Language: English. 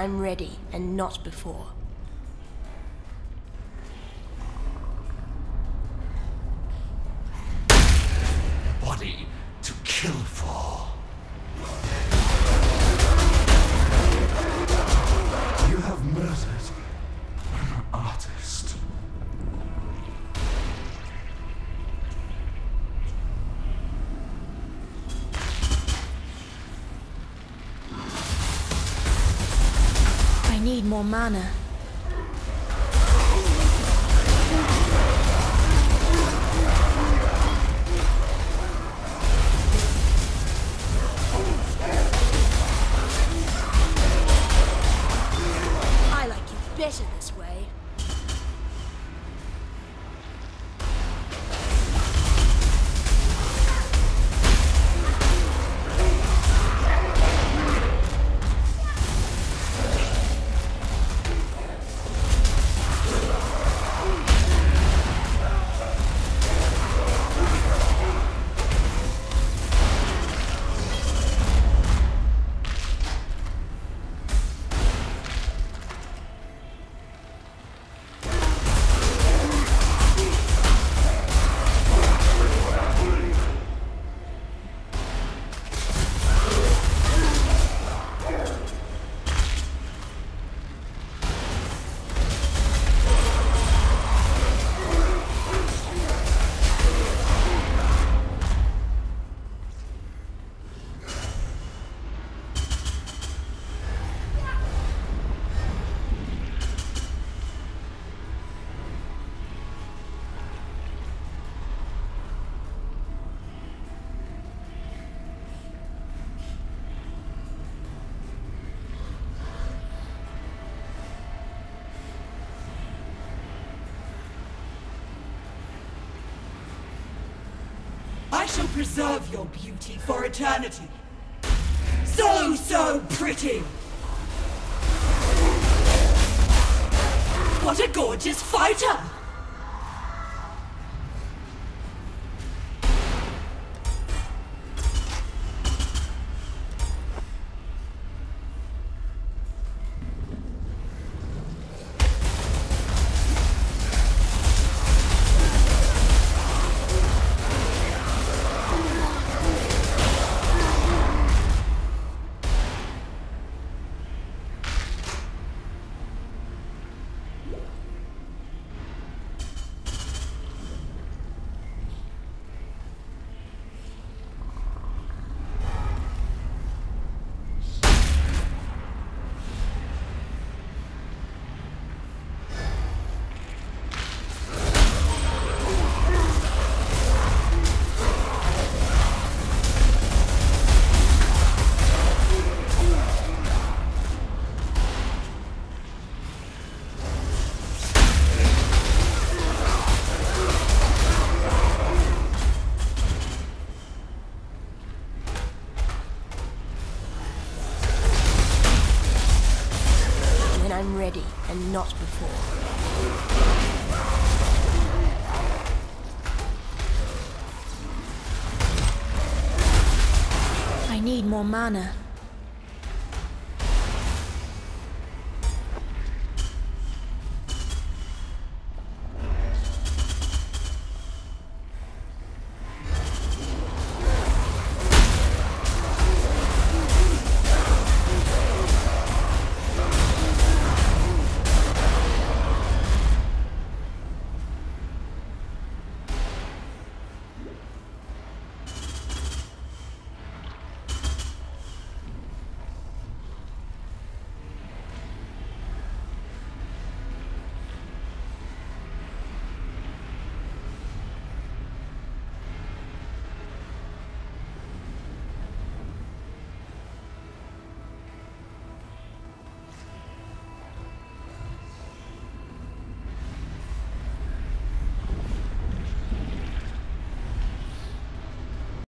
I'm ready, and not before. Need more mana. Preserve your beauty for eternity. So, so pretty! What a gorgeous fighter! When ready, and not before. I need more mana.